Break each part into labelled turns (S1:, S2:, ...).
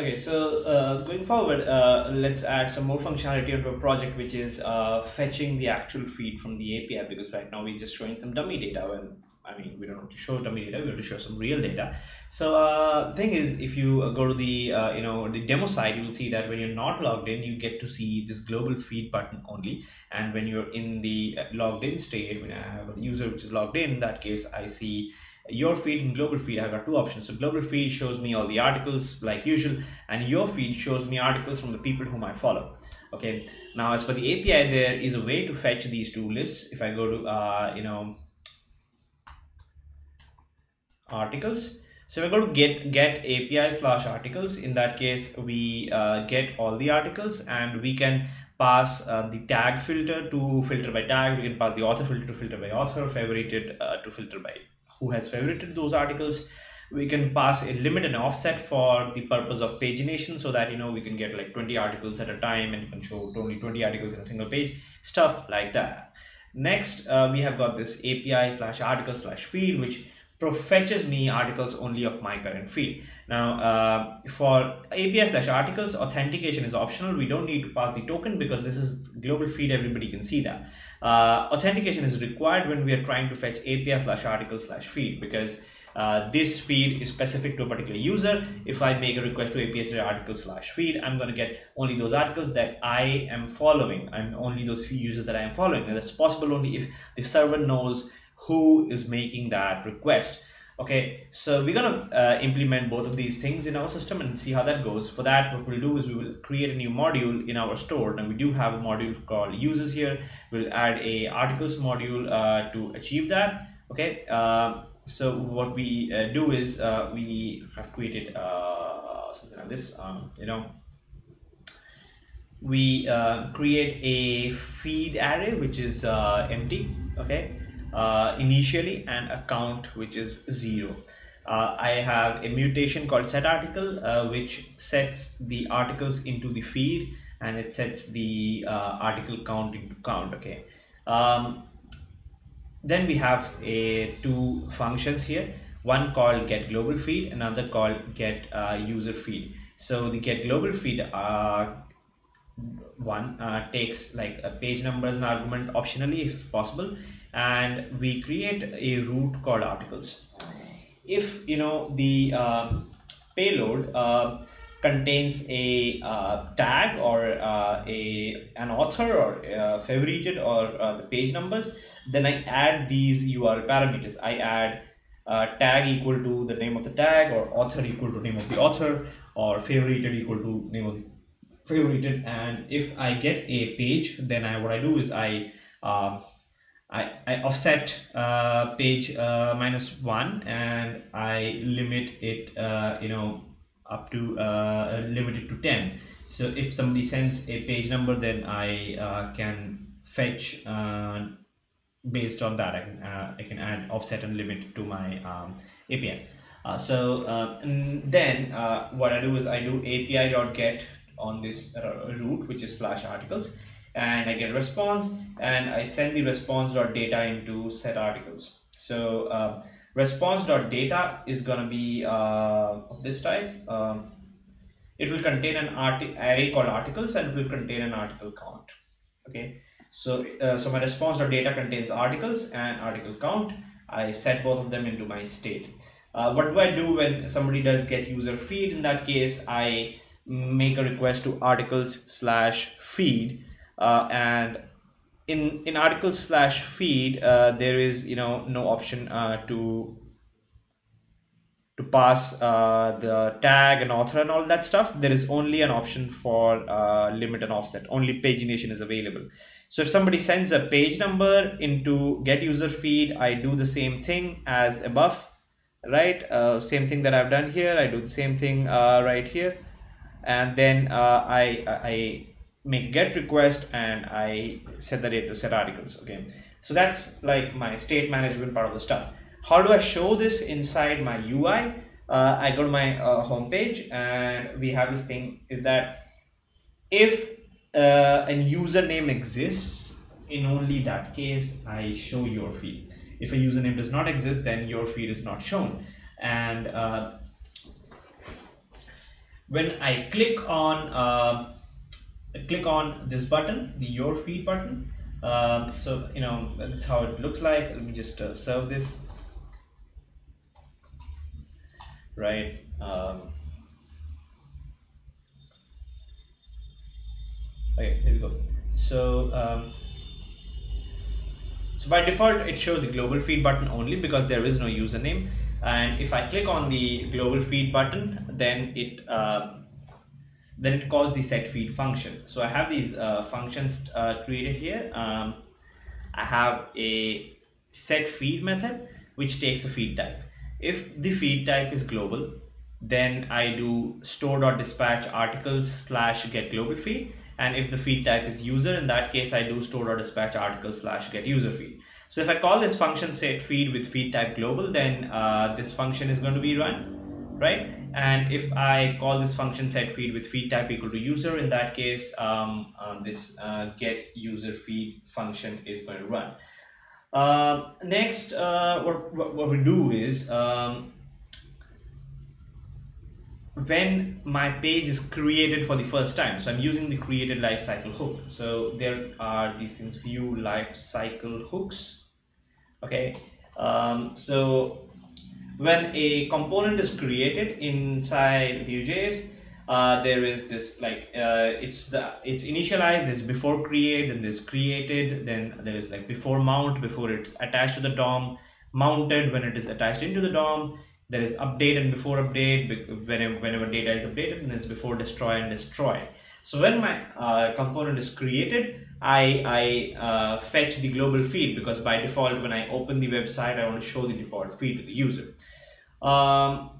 S1: Okay, so uh, going forward, uh, let's add some more functionality into a project, which is uh, fetching the actual feed from the API. Because right now we're just showing some dummy data. When I mean, we don't want to show dummy data; we want to show some real data. So uh, the thing is, if you uh, go to the uh, you know the demo site, you will see that when you're not logged in, you get to see this global feed button only. And when you're in the logged in state, when I have a user which is logged in, in that case, I see your feed and global feed i've got two options. So global feed shows me all the articles like usual and your feed shows me articles from the people whom i follow. Okay? Now as for the api there is a way to fetch these two lists. If i go to uh, you know articles. So we're going to get get api slash articles in that case we uh, get all the articles and we can pass uh, the tag filter to filter by tag. We can pass the author filter to filter by author favorited uh, to filter by who has favorited those articles we can pass a limit and offset for the purpose of pagination so that you know we can get like 20 articles at a time and you can show only 20 articles in a single page stuff like that. Next uh, we have got this api slash article slash feed which fetches me articles only of my current feed. Now, uh, for API slash articles, authentication is optional. We don't need to pass the token because this is global feed. Everybody can see that. Uh, authentication is required when we are trying to fetch API slash article slash feed because uh, this feed is specific to a particular user. If I make a request to API article slash feed, I'm going to get only those articles that I am following and only those few users that I am following. And that's possible only if the server knows who is making that request. Okay so we're gonna uh, implement both of these things in our system and see how that goes. For that what we'll do is we will create a new module in our store. And we do have a module called users here. We'll add a articles module uh, to achieve that. Okay uh, so what we uh, do is uh, we have created uh, something like this um, you know. We create a feed array which is empty. Okay uh, initially and account which is zero. Uh, I have a mutation called set article uh, which sets the articles into the feed and it sets the uh, article count into count okay? Um, then we have a two functions here. One called get global feed another called get uh, user feed. So the get global feed uh, one uh, takes like a page number as an argument optionally if possible and we create a route called articles. If you know the uh, payload uh, contains a uh, tag or uh, a an author or uh, favorited or uh, the page numbers then i add these url parameters. I add tag equal to the name of the tag or author equal to name of the author or favorited equal to name of the favorited and if i get a page then i what i do is i I, I offset uh, page uh, minus one and I limit it uh, you know up to uh, limit it to 10 so if somebody sends a page number then I uh, can fetch uh, based on that I can, uh, I can add offset and limit to my um, API uh, so uh, then uh, what I do is I do API dot get on this route, which is slash articles and I get response and I send the response.data into set articles. So uh, response.data is going to be uh, of this type. Um, it will contain an array called articles and it will contain an article count. Okay, so uh, so my response.data contains articles and article count. I set both of them into my state. Uh, what do I do when somebody does get user feed? In that case, I make a request to articles slash feed uh, and in in articles slash feed uh, there is you know no option uh, to to pass uh, the tag and author and all that stuff. There is only an option for uh, limit and offset. Only pagination is available. So if somebody sends a page number into get user feed i do the same thing as above right? Uh, same thing that i've done here i do the same thing right here and then uh, i i make get request and I set the date to set articles. Okay, so that's like my state management part of the stuff. How do I show this inside my UI? Uh, I go to my uh, home page and we have this thing is that if uh, a username exists, in only that case, I show your feed. If a username does not exist, then your feed is not shown. And uh, when I click on uh, click on this button, the your feed button. Um, so you know that's how it looks like. Let me just uh, serve this. Right. Um, okay, there we go. So um, so by default, it shows the global feed button only because there is no username. And if I click on the global feed button, then it uh, then it calls the set feed function. So I have these uh, functions uh, created here. Um, I have a set feed method which takes a feed type. If the feed type is global, then I do store.dispatch articles slash get global feed. And if the feed type is user, in that case, I do store.dispatch articles slash get user feed. So if I call this function set feed with feed type global, then uh, this function is going to be run right? And if I call this function set feed with feed type equal to user, in that case, um, um, this uh, get user feed function is going to run. Next, uh, what, what, what, we do is um, when my page is created for the first time, so I'm using the created lifecycle hook. So there are these things, Vue lifecycle hooks. Okay, um, so when a component is created inside Vue.js, uh, there is this like uh, it's the it's initialized. There's before create, then there's created, then there is like before mount before it's attached to the DOM, mounted when it is attached into the DOM. There is update and before update whenever whenever data is updated, and there's before destroy and destroy. So when my uh, component is created, I, I uh, fetch the global feed because by default, when I open the website, I want to show the default feed to the user. Um,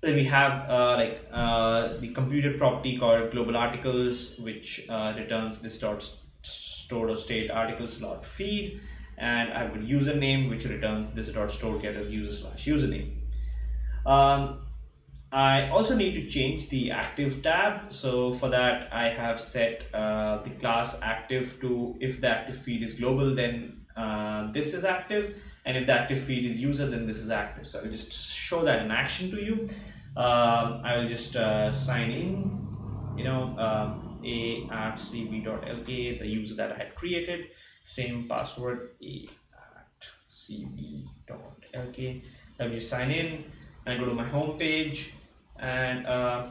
S1: then we have uh, like uh, the computed property called global articles, which uh, returns this dot stored or state articles dot feed, and I have a username which returns this dot store getters user slash username. Um, I also need to change the active tab. So for that, I have set uh, the class active to if the active feed is global, then uh, this is active. And if the active feed is user, then this is active. So I'll just show that in action to you. Um, I will just uh, sign in, you know, um, a at cb.lk, the user that I had created, same password, a at cb.lk. Let me sign in and go to my home page and uh,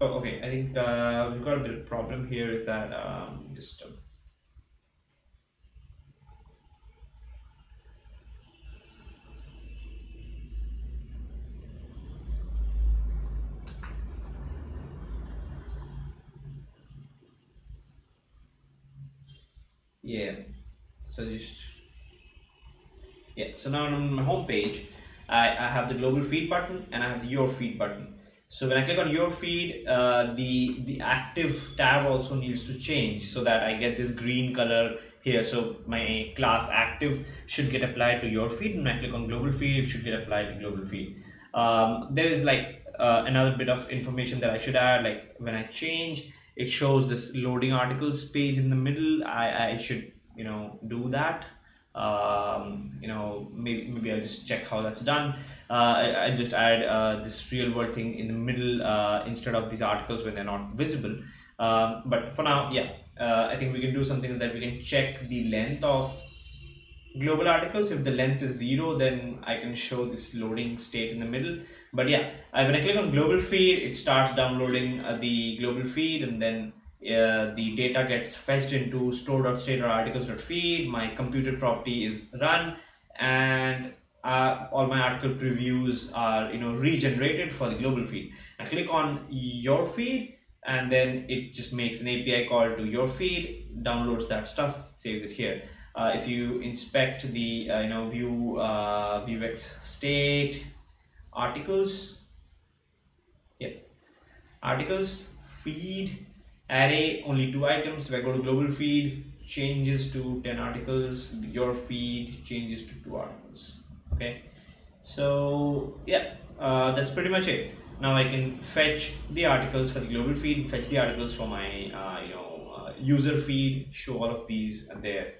S1: oh, okay I think uh, we've got a bit of problem here is that um, just um, yeah. So just yeah so now on my home page I, I have the global feed button and I have the your feed button. So when I click on your feed, uh, the, the active tab also needs to change so that I get this green color here. So my class active should get applied to your feed. And when I click on global feed, it should get applied to global feed. Um, there is like uh, another bit of information that I should add. Like when I change, it shows this loading articles page in the middle. I, I should, you know, do that um, you know maybe maybe I'll just check how that's done. Uh, I, I just add uh, this real world thing in the middle uh, instead of these articles when they're not visible. Um, but for now yeah uh, I think we can do something that we can check the length of global articles. If the length is zero then I can show this loading state in the middle. But yeah I when I click on global feed it starts downloading uh, the global feed and then uh, the data gets fetched into store.state or articles.feed, my computed property is run, and uh, all my article previews are you know regenerated for the global feed. I click on your feed, and then it just makes an API call to your feed, downloads that stuff, saves it here. Uh, if you inspect the uh, you know Vue uh, vuex state articles, yep, articles feed array only two items i go to global feed changes to 10 articles your feed changes to two articles okay? So yeah uh, that's pretty much it. Now i can fetch the articles for the global feed fetch the articles for my uh, you know uh, user feed show all of these there.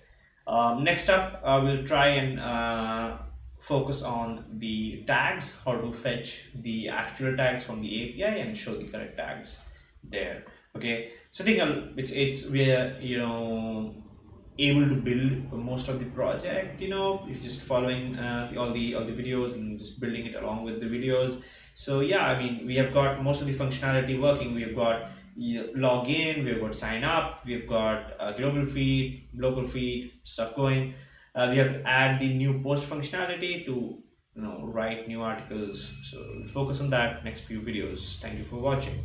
S1: Um, next up uh, we'll try and uh, focus on the tags, how to fetch the actual tags from the API and show the correct tags there. Okay, so I think it's, it's we're you know able to build most of the project you know if just following uh, all the all the videos and just building it along with the videos. So yeah i mean we have got most of the functionality working. We have got log in we've got sign up we've got a global feed local feed stuff going. Uh, we have to add the new post functionality to you know write new articles. So focus on that next few videos. Thank you for watching